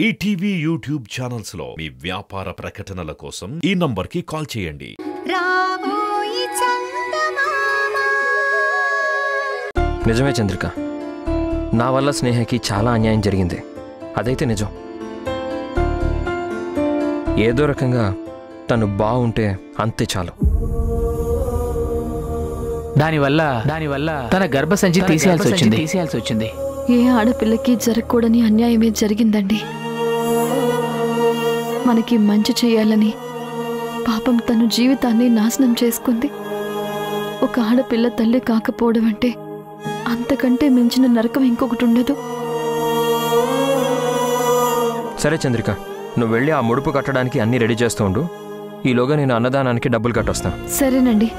ETV YouTube ఛానల్స్లో మీ వ్యాపార ప్రకటనల కోసం ఈ నంబర్కి కాల్ చేయండి. నిజమే చంద్రిక. నా వల్ల స్నేహకి చాలా అన్యాయం జరిగింది. అదైతే నిజం. ఏదో రకంగా తను బాగుంటే అంతే చాలు. దానివల్ల దానివల్ల తన గర్భసంచి తీసేయాల్సి వచ్చింది. తీసేయాల్సి వచ్చింది. ఏ ఆడపిల్లకి జరగకూడని అన్యాయమే జరిగిందండి. మనకి మంచి చేయాలని పాపం తను జీవితాన్ని నాశనం చేసుకుంది. ఒక ఆడపిల్ల తల్లి కాకపోవడం అంటే అంతకంటే మించిన నరకం ఇంకొకటి ఉండదు. సరే చంద్రిక నువ్వు వెళ్ళి ఆ ముడుపు కట్టడానికి అన్నీ రెడీ చేస్తూ ఉండు. ఈలోగా నేను అన్నదానానికి డబ్బులు కట్టొస్తాను సరేనండి.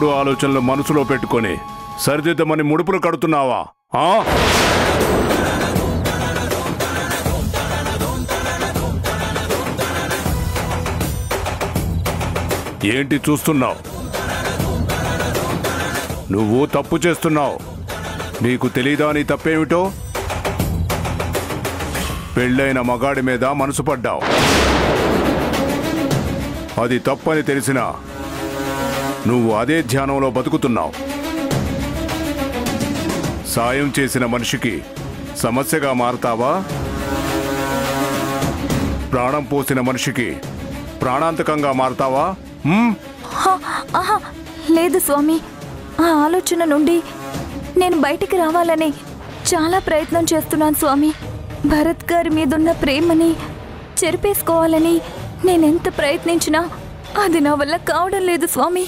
తప్పుడు ఆలోచనలు మనసులో పెట్టుకొని సరిదిద్దమని ముడుపులు కడుతున్నావా? ఆ? ఏంటి చూస్తున్నావు? నువ్వు తప్పు చేస్తున్నావు. నీకు తెలీదా నీ తప్పేమిటో? పెళ్ళైన మగాడి మీద మనసు పడ్డావు. అది తప్పని తెలిసినా నువ్వు అదే ధ్యానంలో బతుకుతున్నావు. సాయం చేసిన మనిషికి సమస్యగా మారతావా? ప్రాణం పోసిన మనిషికి ప్రాణాంతకంగా మారతావా? ఆహా, లేదు స్వామి. ఆ ఆలోచన నుండి నేను బయటికి రావాలని చాలా ప్రయత్నం చేస్తున్నాను స్వామి. భరత్ గారి మీదున్న ప్రేమని చెరిపేసుకోవాలని నేనెంత ప్రయత్నించినా అది నా వల్ల కావడం లేదు స్వామి.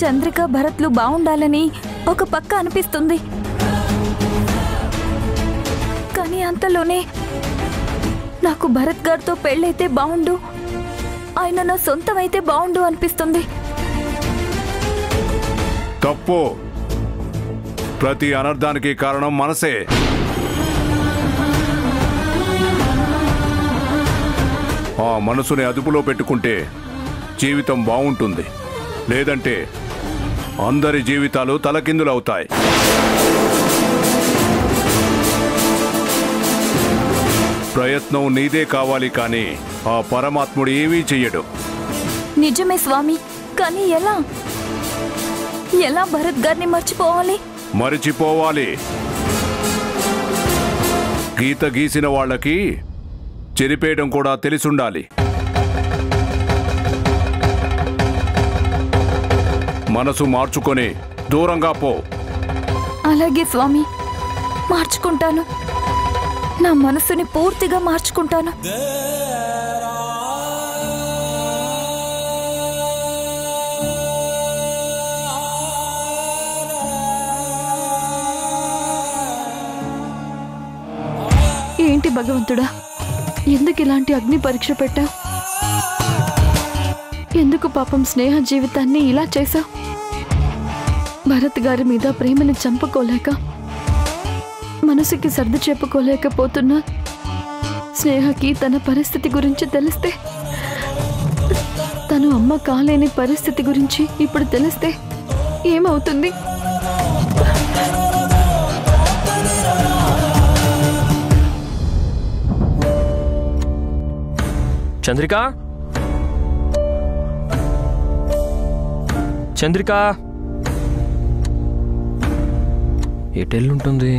చంద్రిక భరత్లు బాగుండాలని ఒక పక్క అనిపిస్తుంది. కానీ అంతలోనే నాకు భరత్ గారితో పెళ్ళైతే బాగుండు ఆయన నా సొంతమైతే బాగుండు అనిపిస్తుంది. తప్పు. ప్రతి అనర్థానికి కారణం మనసే. ఆ మనసుని అదుపులో పెట్టుకుంటే జీవితం బాగుంటుంది లేదంటే అందరి జీవితాలు తలకిందులవుతాయి. ప్రయత్నం నీదే కావాలి కానీ ఆ పరమాత్ముడు ఏమీ చెయ్యడు. నిజమే స్వామి కానీ ఎలా? ఎలా భరత్ గారిని మర్చిపోవాలి? మరిచిపోవాలి. గీత గీసిన వాళ్ళకి చెరిపేయడం కూడా తెలిసుండాలి. మనసు మార్చుకొని దూరంగా పో. అలాగే స్వామి మార్చుకుంటాను. నా మనసుని పూర్తిగా మార్చుకుంటాను. ఏంటి భగవంతుడా? ఎందుకు ఇలాంటి అగ్ని పరీక్ష పెట్టావు ఎందుకు పాపం స్నేహ జీవితాన్ని ఇలా చేశావు భరత్ గారి మీద ప్రేమని చంపుకోలేక మనసుకి సర్ది చెప్పుకోలేకపోతున్నా స్నేహకి తన పరిస్థితి గురించి తెలిస్తే తను అమ్మ కాలేని పరిస్థితి గురించి ఇప్పుడు తెలిస్తే ఏమవుతుంది? చంద్రిక? చంద్రిక? ఎటెళ్ళుంటుంది?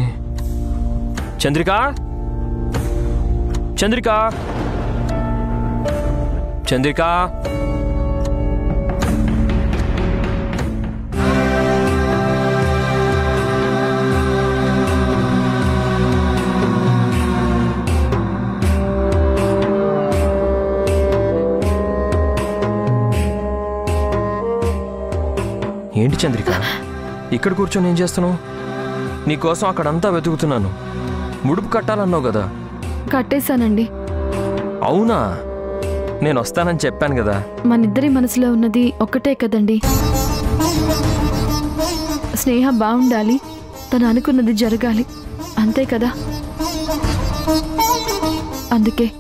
చంద్రిక? చంద్రిక? చంద్రిక? ఏంటి చంద్రిక? ఇక్కడ కూర్చొని ఏం చేస్తున్నావు? నీకోసం అక్కడంతా వెతుకుతున్నాను. ముడుపు కట్టాలన్నావు కదా. కట్టేశానండి. అవునా? నేను వస్తానని చెప్పాను కదా. మనిద్దరి మనసులో ఉన్నది ఒక్కటే కదండి. స్నేహ బాగుండాలి తను అనుకున్నది జరగాలి. అంతే కదా? అందుకే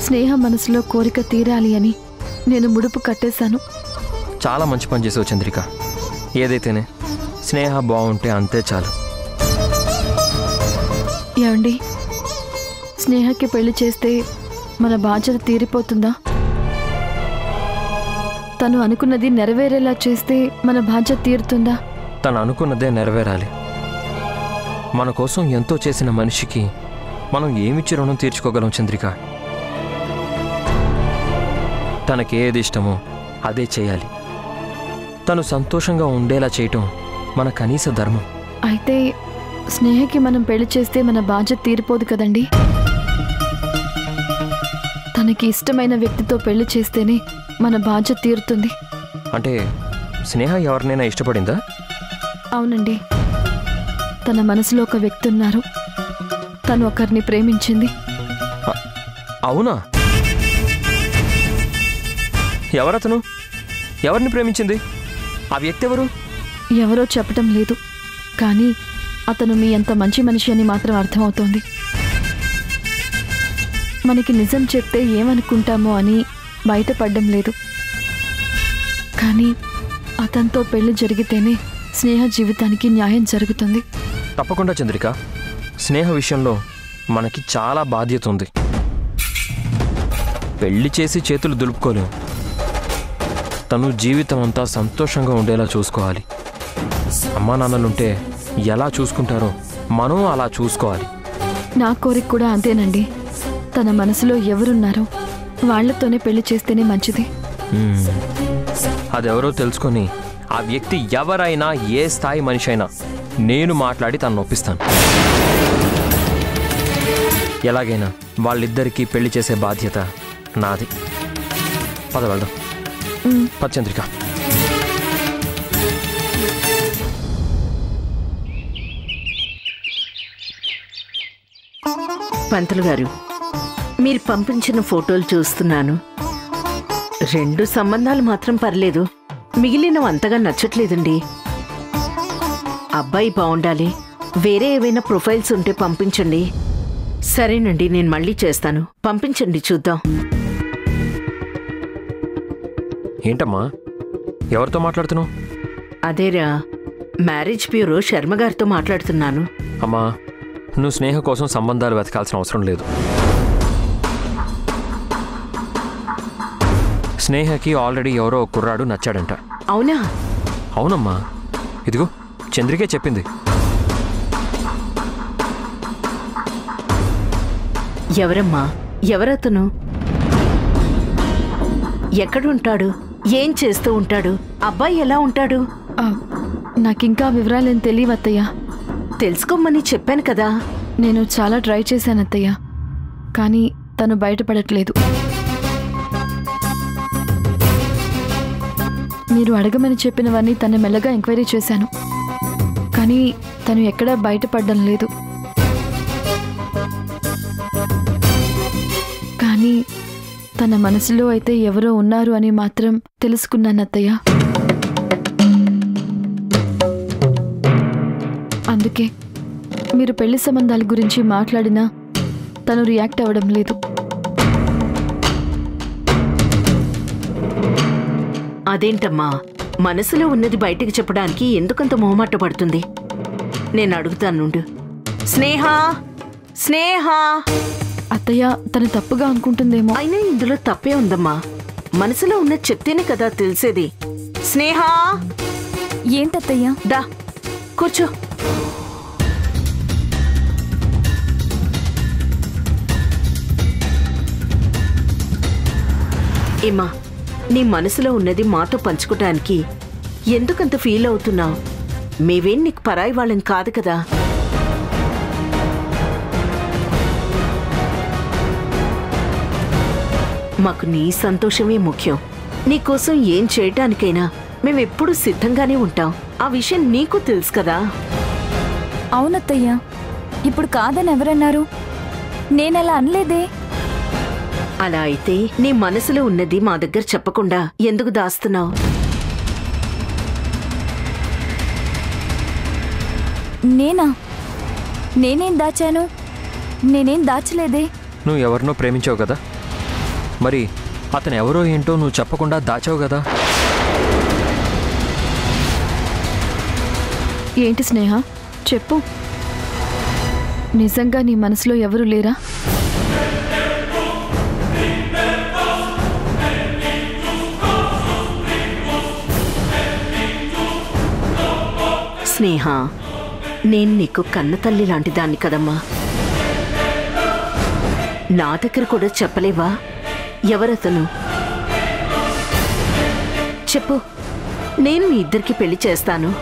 స్నేహ మనసులో కోరిక తీరాలి అని నేను ముడుపు కట్టేశాను. చాలా మంచి పని చేసావు చంద్రిక. ఏదైతేనే స్నేహ బాగుంటే అంతే చాలు. ఏమండి స్నేహకి పెళ్ళి చేస్తే మన బాధ్యత తీరిపోతుందా? తను అనుకున్నది నెరవేరేలా చేస్తే మన బాధ్యత తీరుతుందా? తను అనుకున్నదే నెరవేరాలి. మన కోసం ఎంతో చేసిన మనిషికి మనం ఏమిచ్చి రుణం తీర్చుకోగలం చంద్రిక? తనకి ఏది ఇష్టమో అదే చేయాలి. తను సంతోషంగా ఉండేలా చేయటం మన కనీస ధర్మం. అయితే స్నేహకి మనం పెళ్ళి చేస్తే మన బాధ్యత తీరిపోదు కదండి? తనకి ఇష్టమైన వ్యక్తితో పెళ్ళి చేస్తేనే మన బాధ్యత తీరుతుంది. అంటే స్నేహ ఎవరినైనా ఇష్టపడిందా? అవునండి. తన మనసులో ఒక వ్యక్తి ఉన్నారు. తను ఒకరిని ప్రేమించింది. అవునా? ఎవరతను? ఎవరిని ప్రేమించింది? ఆ వ్యక్తి ఎవరు? ఎవరో చెప్పటం లేదు. కానీ అతను మీ అంత మంచి మనిషి అని మాత్రం అర్థమవుతోంది. మనకి నిజం చెప్తే ఏమనుకుంటామో అని బయటపడడం లేదు. కానీ అతనితో పెళ్ళి జరిగితేనే స్నేహ జీవితానికి న్యాయం జరుగుతుంది. తప్పకుండా చంద్రిక. స్నేహ విషయంలో మనకి చాలా బాధ్యత ఉంది. పెళ్ళి చేసి చేతులు దులుపుకోలేం. తను జీవితం అంతా సంతోషంగా ఉండేలా చూసుకోవాలి. అమ్మా నాన్నలుంటే ఎలా చూసుకుంటారో మనం అలా చూసుకోవాలి. నా కోరిక కూడా అంతేనండి. తన మనసులో ఎవరున్నారో వాళ్ళతోనే పెళ్ళి చేస్తేనే మంచిది. అదెవరో తెలుసుకొని ఆ వ్యక్తి ఎవరైనా ఏ స్థాయి మనిషి అయినా నేను మాట్లాడి తను నొప్పిస్తాను ఎలాగైనా వాళ్ళిద్దరికీ పెళ్ళి చేసే బాధ్యత నాది. పద వెళ్దాం పంతులు గారు మీరు పంపించిన ఫోటోలు చూస్తున్నాను. రెండు సంబంధాలు మాత్రం పర్లేదు. మిగిలినవి అంతగా నచ్చట్లేదండి. అబ్బాయి బాగుండాలి. వేరే ఏవైనా ప్రొఫైల్స్ ఉంటే పంపించండి. సరేనండి నేను మళ్ళీ చేస్తాను. పంపించండి చూద్దాం. ఏంటమ్మా? ఎవరితో మాట్లాడుతున్నావు? అదేరా మ్యారేజ్ బ్యూరో శర్మ గారితో మాట్లాడుతున్నాను. అమ్మా నువ్వు స్నేహ కోసం సంబంధాలు వెతకాల్సిన అవసరం లేదు. స్నేహకి ఆల్రెడీ ఎవరో ఒక కుర్రాడు నచ్చాడంట. అవునా? అవునమ్మా. ఇదిగో చంద్రికే చెప్పింది. ఎవరమ్మా? ఎవరతను? ఎక్కడుంటాడు? ఏం చేస్తూ ఉంటాడు? అబ్బాయి ఎలా ఉంటాడు? నాకింకా వివరాలేం తెలియవు అత్తయ్య. తెలుసుకోమని చెప్పాను కదా. నేను చాలా ట్రై చేశాను అత్తయ్య. కానీ తను బయటపడట్లేదు. మీరు అడగమని చెప్పినవన్నీ తను మెల్లగా ఎంక్వైరీ చేశాను. కానీ తను ఎక్కడా బయటపడడం లేదు. తన మనసులో అయితే ఎవరో ఉన్నారు అని మాత్రం తెలుసుకున్నానత్తయ్య అందుకే మీరు పెళ్ళి సంబంధాల గురించి మాట్లాడినా తను రియాక్ట్ అవ్వడం లేదు. అదేంటమ్మా? మనసులో ఉన్నది బయటికి చెప్పడానికి ఎందుకంత మొహమాట పడుతుంది? నేను అడుగుతానుండు స్నేహ! స్నేహ! అత్తయ్య తను తప్పుగా అనుకుంటుందేమో. అయినా ఇందులో తప్పే ఉందమ్మా. మనసులో ఉన్నది చెప్తేనే కదా తెలిసేది. స్నేహ! ఏంటత్తయ్యా? దా కూర్చో. ఏమ్మా నీ మనసులో ఉన్నది మాతో పంచుకోటానికి ఎందుకంత ఫీల్ అవుతున్నావు? మేవేం నీకు పరాయి వాళ్ళం కాదు కదా? మాకు నీ సంతోషమే ముఖ్యం. నీకోసం ఏం చేయటానికైనా మేమెప్పుడూ సిద్ధంగానే ఉంటాం. ఆ విషయం నీకు తెలుసు కదా? అవునత్తయ్యా ఇప్పుడు కాదని ఎవరన్నారు? నేనలా అనలేదే? అలా అయితే నీ మనసులో ఉన్నది మా దగ్గర చెప్పకుండా ఎందుకు దాస్తున్నావు? నేనా? నేనేం దాచాను? నేనేం దాచలేదే? నువ్వు ఎవరినో ప్రేమించావు కదా? మరి అతను ఎవరో ఏంటో నువ్వు చెప్పకుండా దాచావు కదా. ఏంటి స్నేహ? చెప్పు. నిజంగా నీ మనసులో ఎవరు లేరా? స్నేహ నేను నీకు కన్న తల్లి లాంటి దాన్ని కదమ్మా. నా దగ్గర కూడా చెప్పలేవా? ఎవరతను? చెప్పు. నేను మీ ఇద్దరికి పెళ్ళి చేస్తాను.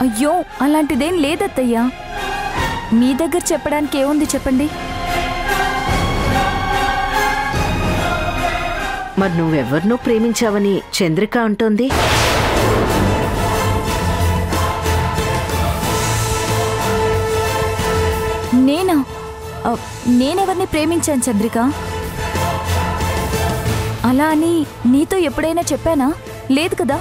అయ్యో అలాంటిదేం లేదత్తయ్యా. మీ దగ్గర చెప్పడానికి ఏముంది చెప్పండి. మరి నువ్వెవరినో ప్రేమించావని చంద్రిక అంటోంది? నేనెవరిని ప్రేమించాను చంద్రిక. అలా అని నీతో ఎప్పుడైనా చెప్పానా? లేదు కదా?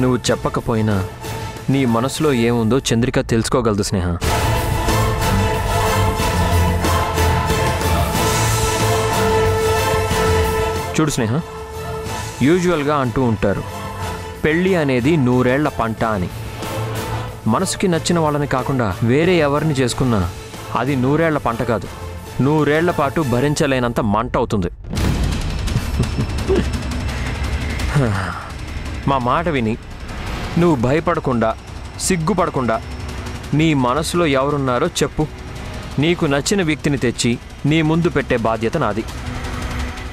నువ్వు చెప్పకపోయినా నీ మనసులో ఏముందో చంద్రిక తెలుసుకోగలదు స్నేహ. చూడు స్నేహ యూజువల్గా అంటూ ఉంటారు. పెళ్ళి అనేది నూరేళ్ళ పంట అని. మనసుకి నచ్చిన వాళ్ళని కాకుండా వేరే ఎవరిని చేసుకున్నా అది నూరేళ్ళ పంట కాదు. నూరేళ్ళ పాటు భరించలేనంత మంట అవుతుంది. మా మాట విని నువ్వు భయపడకుండా సిగ్గుపడకుండా నీ మనసులో ఎవరున్నారో చెప్పు. నీకు నచ్చిన వ్యక్తిని తెచ్చి నీ ముందు పెట్టే బాధ్యత నాది.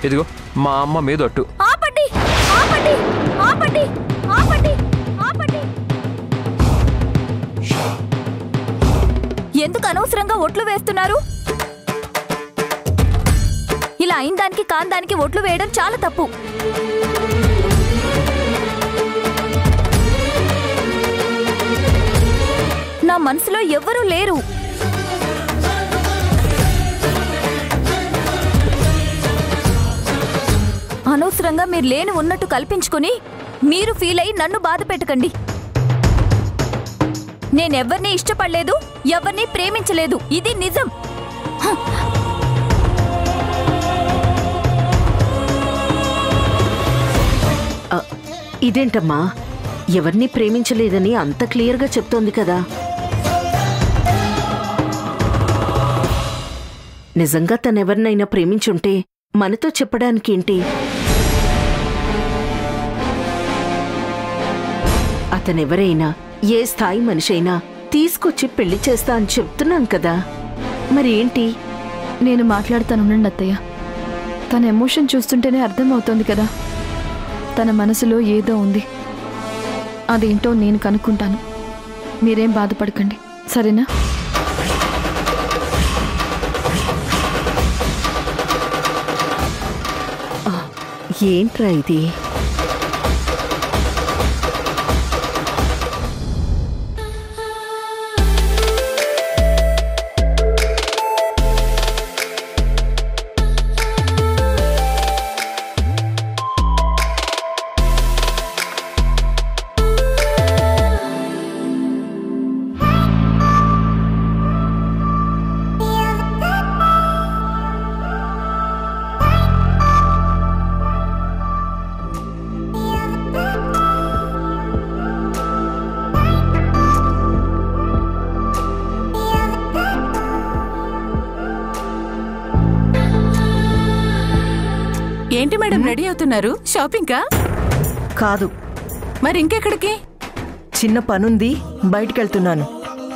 ఇదిగో మా అమ్మ మీదొట్టు ఆపండి ఆపండి ఆపండి. ఎందుకు అనవసరంగా ఒట్లు వేస్తున్నారు? ఇలా అయిన దానికి కాని దానికి ఒట్లు వేయడం చాలా తప్పు. నా మనసులో ఎవ్వరూ లేరు. అనవసరంగా మీరు లేని ఉన్నట్టు కల్పించుకుని మీరు ఫీల్ అయి నన్ను బాధ పెట్టకండి. నేనెవ్వరిని ఇష్టపడలేదు ఎవరిని ప్రేమించలేదు. ఇది నిజం. ఇదేంటమ్మా? ఎవరిని ప్రేమించలేదని అంత క్లియర్గా చెప్తోంది కదా. నిజంగా తనెవరినైనా ప్రేమించుంటే మనతో చెప్పడానికి ఏంటి అతనెవరైనా ఏ స్థాయి మనిషి అయినా తీసుకొచ్చి పెళ్ళి చేస్తా అని చెప్తున్నాను కదా. మరి ఏంటి? నేను మాట్లాడుతానుండండి అత్తయ్య. తన ఎమోషన్ చూస్తుంటేనే అర్థమవుతోంది కదా. తన మనసులో ఏదో ఉంది. అదేంటో నేను కనుక్కుంటాను. మీరేం బాధపడకండి. సరేనా? ఏంట్రా ఇది? రెడీ అవుతున్నారు? షాపింగ్ కా కాదు. మరి ఇంకెక్కడికి? చిన్న పనుంది బయటికెళ్తున్నాను.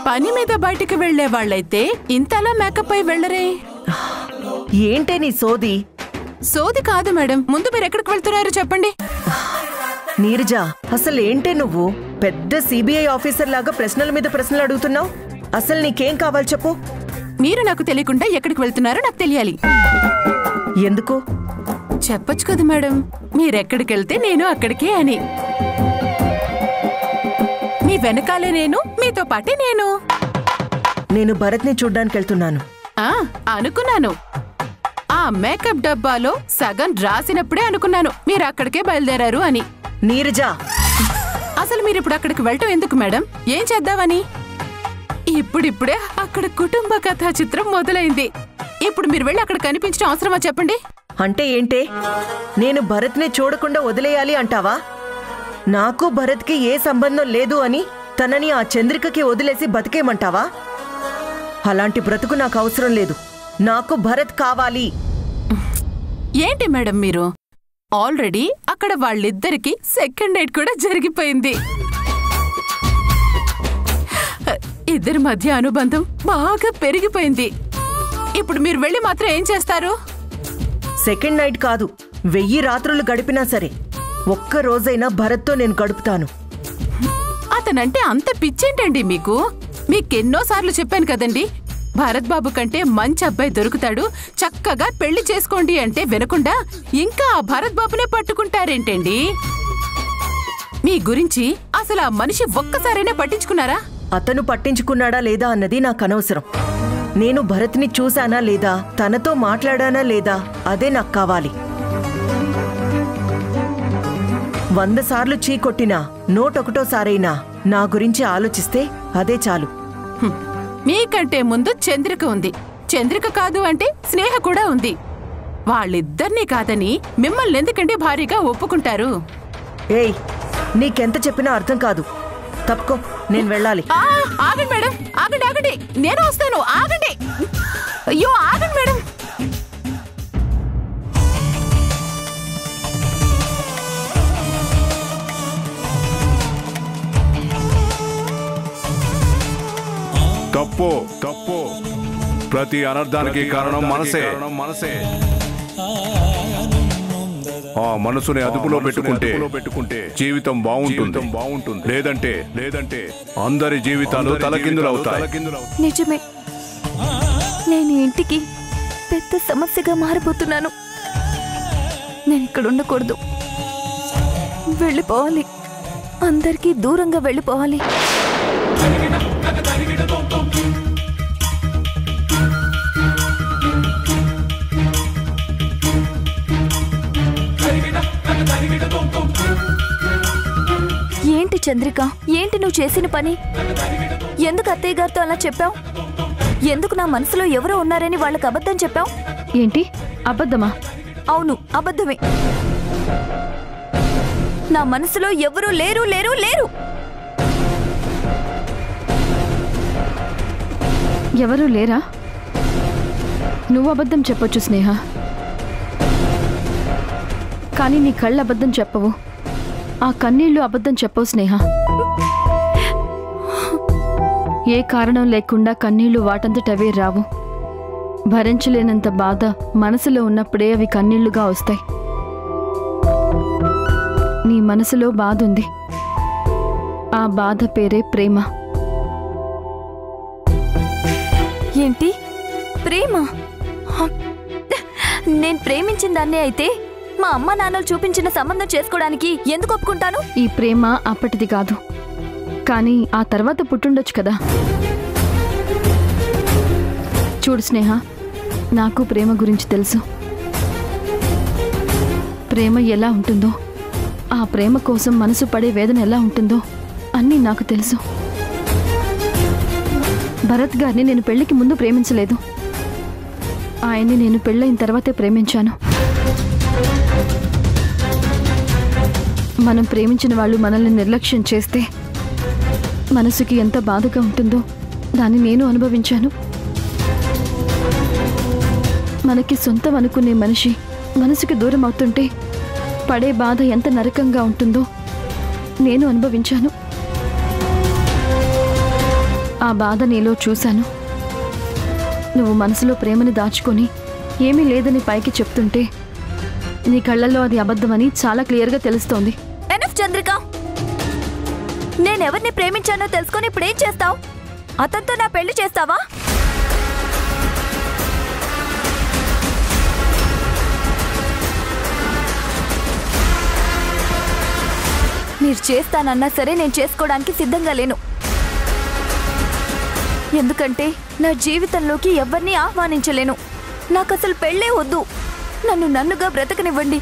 పని మీద బయటికి వెళ్ళే వాళ్ళైతే ఇంతలా మేకప్ అయి వెళ్ళరే. ఏంటే నీ సోది? సోది కాదు మేడం. ముందు మీరు ఎక్కడికి వెళ్తున్నారు చెప్పండి. నీరజ అసలు ఏంటే నువ్వు? పెద్ద సిబిఐ ఆఫీసర్ లాగా ప్రశ్నల మీద ప్రశ్నలు అడుగుతున్నావు? అసలు నీకేం కావాలి చెప్పు? మీరు నాకు తెలియకుండా ఎక్కడికి వెళ్తున్నారో నాకు తెలియాలి. ఎందుకు? చెప్పొచ్చు కదా మేడం. మీరెక్కడికెళ్తే నేను అక్కడికే అని. మీ వెనకాలే నేను మీతో పాటే నేను. నేను భరత్ని చూడ్డానికి వెళ్తున్నాను ఆ అనుకున్నాను. ఆ మేకప్ డబ్బాలో సగం రాసినప్పుడే అనుకున్నాను మీరు అక్కడికే బయలుదేరారు అని. నీరజ! అసలు మీరు ఇప్పుడు అక్కడికి వెళ్ళటం ఎందుకు మేడం? ఏం చేద్దామని? ఇప్పుడిప్పుడే అక్కడ కుటుంబ కథా చిత్రం మొదలైంది. ఇప్పుడు మీరు వెళ్ళి అక్కడ కనిపించడం అవసరమా చెప్పండి? అంటే ఏంటే? నేను భరత్ని చూడకుండా వదిలేయాలి అంటావా? నాకు భరత్కి ఏ సంబంధం లేదు అని తనని ఆ చంద్రికకి వదిలేసి బతికేమంటావా అలాంటి బ్రతుకు నాకు అవసరం లేదు. నాకు భరత్ కావాలి. ఏంటి మేడం మీరు? ఆల్రెడీ అక్కడ వాళ్ళిద్దరికి సెకండ్ డేట్ కూడా జరిగిపోయింది. ఇద్దరి మధ్య అనుబంధం బాగా పెరిగిపోయింది. ఇప్పుడు మీరు వెళ్ళి మాత్రం ఏం చేస్తారు? సెకండ్ నైట్ కాదు వెయ్యి రాత్రులు గడిపినా సరే ఒక్క రోజైనా భరత్తో నేను గడుపుతాను. అతనంటే అంత పిచ్చేంటండి మీకు? మీకెన్నోసార్లు చెప్పాను కదండి భరత్ బాబు కంటే మంచి అబ్బాయి దొరుకుతాడు చక్కగా పెళ్ళి చేసుకోండి అంటే వినకుండా ఇంకా ఆ భరత్ బాబునే పట్టుకుంటారేంటండి? మీ గురించి అసలు ఆ మనిషి ఒక్కసారైనా పట్టించుకున్నారా? అతను పట్టించుకున్నాడా లేదా అన్నది నాకు అనవసరం. నేను భరత్ని చూశానా లేదా? తనతో మాట్లాడానా లేదా? అదే నాకు కావాలి. వంద సార్లు చీ కొట్టినా నోటొకటోసారైనా నా గురించి ఆలోచిస్తే అదే చాలు. మీకంటే ముందు చంద్రిక ఉంది. చంద్రిక కాదు అంటే స్నేహ కూడా ఉంది. వాళ్ళిద్దరినీ కాదని మిమ్మల్ని ఎందుకంటే భారీగా ఒప్పుకుంటారు? ఏయ్ నీకెంత చెప్పినా అర్థం కాదు. తప్పుకో నేను వెళ్ళాలి. ఆ, ఆగండి మేడం ఆగండి ఆగండి. నేను వస్తాను ఆగండి. అయ్యో ఆగండి మేడం. తప్పు తప్పు ప్రతి అనర్థానికి కారణం మనసే. మనసే. ఆ మనసుని అదుపులో పెట్టుకుంటే పెట్టుకుంటే జీవితం బాగుంటుంది. బాగుంటుంది. లేదంటే లేదంటే అందరి జీవితాలు తలకిందులవుతాయి. నిజమే. నేను ఇంటికి పెద్ద సమస్యగా మారిపోతున్నాను. నేను ఇక్కడ ఉండకూడదు. వెళ్ళిపోవాలి. అందరికీ దూరంగా వెళ్ళిపోవాలి. చంద్రిక ఏంటి నువ్వు చేసిన పని? ఎందుకు అత్తయ్య గారితో అలా చెప్పావు? ఎందుకు నా మనసులో ఎవరో ఉన్నారని వాళ్ళకి అబద్ధం చెప్పావు? ఏంటి? అబద్ధమా? అవును అబద్ధమే. నా మనసులో ఎవరూ లేరు లేరు లేరు. ఎవరూ లేరా? నువ్వు అబద్ధం చెప్పొచ్చు స్నేహ. కానీ నీ కళ్ళు అబద్ధం చెప్పవు. ఆ కన్నీళ్ళు అబద్ధం చెప్పవు స్నేహ. ఏ కారణం లేకుండా కన్నీళ్ళు వాటంతటవే రావు. భరించలేనంత బాధ మనసులో ఉన్నప్పుడే అవి కన్నీళ్ళుగా వస్తాయి. నీ మనసులో బాధ ఉంది ఆ బాధ పేరే ప్రేమ. ఏంటి? ప్రేమ? నేను ప్రేమించిన దాన్నే అయితే మా అమ్మ నాన్నలు చూపించిన సంబంధం చేసుకోవడానికి ఎందుకు ఒప్పుకుంటాను? ఈ ప్రేమ అప్పటిది కాదు. కానీ ఆ తర్వాత పుట్టుండొచ్చు కదా. చూడు స్నేహ నాకు ప్రేమ గురించి తెలుసు. ప్రేమ ఎలా ఉంటుందో ఆ ప్రేమ కోసం మనసు పడే వేదన ఎలా ఉంటుందో అన్నీ నాకు తెలుసు. భరత్ గారిని నేను పెళ్ళికి ముందు ప్రేమించలేదు. ఆయన్ని నేను పెళ్ళైన తర్వాతే ప్రేమించాను. మనం ప్రేమించిన వాళ్ళు మనల్ని నిర్లక్ష్యం చేస్తే మనసుకి ఎంత బాధగా ఉంటుందో దాన్ని నేను అనుభవించాను. మనకి సొంతం అనుకునే మనిషి మనసుకి దూరం అవుతుంటే పడే బాధ ఎంత నరకంగా ఉంటుందో నేను అనుభవించాను. ఆ బాధ నీలో చూశాను. నువ్వు మనసులో ప్రేమని దాచుకొని ఏమీ లేదని పైకి చెప్తుంటే నీ కళ్ళల్లో అది అబద్ధమని చాలా క్లియర్గా తెలుస్తోంది. చంద్రిక? నేనెవరిని ప్రేమించానో తెలుసుకొని ఇప్పుడేం చేస్తావు? అతనితో నా పెళ్ళి చేస్తావా? మీరు చేస్తానన్నా సరే నేను చేసుకోవడానికి సిద్ధంగా లేను. ఎందుకంటే నా జీవితంలోకి ఎవరిని ఆహ్వానించలేను. నాకు అసలు పెళ్ళే వద్దు. నన్ను నన్నుగా బ్రతకనివ్వండి.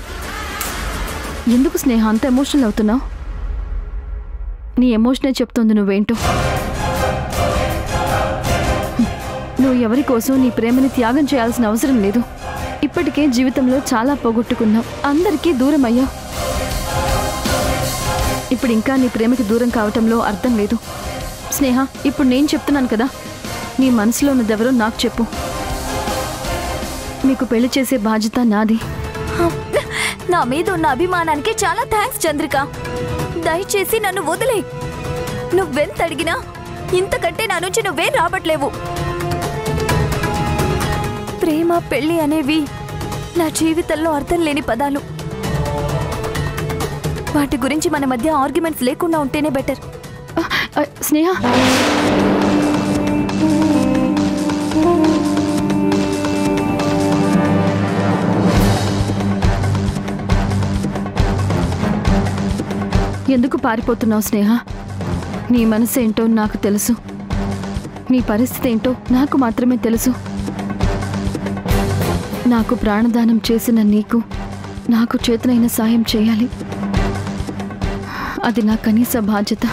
ఎందుకు స్నేహ? అంత ఎమోషనల్ అవుతున్నావు? నీ ఎమోషనే చెప్తోంది నువ్వేంటో. నువ్వు ఎవరి కోసం నీ ప్రేమని త్యాగం చేయాల్సిన అవసరం లేదు. ఇప్పటికే జీవితంలో చాలా పోగొట్టుకున్నావు. అందరికీ దూరం అయ్యావు ఇప్పుడు ఇంకా నీ ప్రేమకి దూరం కావటంలో అర్థం లేదు. స్నేహ ఇప్పుడు నేను చెప్తున్నాను కదా. నీ మనసులో ఉన్నదెవరో నాకు చెప్పు. మీకు పెళ్ళి చేసే బాధ్యత నాది. నా మీద ఉన్న అభిమానానికి చాలా థ్యాంక్స్ చంద్రిక. దయచేసి నన్ను వదిలే. నువ్వెంత అడిగినా ఇంతకంటే నా నుంచి నువ్వేం రాబట్లేవు ప్రేమ పెళ్ళి అనేవి నా జీవితంలో అర్థం లేని పదాలు. వాటి గురించి మన మధ్య ఆర్గ్యుమెంట్స్ లేకుండా ఉంటేనే బెటర్. స్నేహ? ఎందుకు పారిపోతున్నావు స్నేహ? నీ మనసు ఏంటో నాకు తెలుసు. నీ పరిస్థితి ఏంటో నాకు మాత్రమే తెలుసు. నాకు ప్రాణదానం చేసిన నీకు నాకు చేతనైన సాయం చేయాలి. అది నా కనీస బాధ్యత.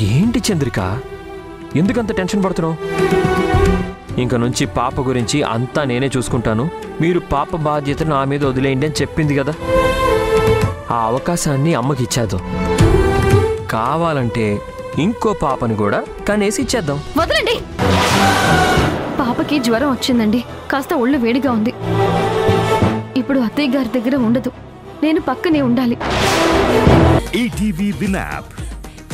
ఏంటి చంద్రిక? ఎందుకంత టెన్షన్ పడుతున్నావు? ఇంక నుంచి పాప గురించి అంతా నేనే చూసుకుంటాను. మీరు పాప బాధ్యత నా మీద వదిలేయండి అని చెప్పింది కదా. ఆ అవకాశాన్ని అమ్మకి ఇచ్చేద్దాం. కావాలంటే ఇంకో పాపని కూడా కనేసి ఇచ్చేద్దాం. వదలండి. పాపకి జ్వరం వచ్చిందండి. కాస్త ఒళ్ళు వేడిగా ఉంది. ఇప్పుడు అత్తయ్య గారి దగ్గర ఉండదు. నేను పక్కనే ఉండాలి. ETV win app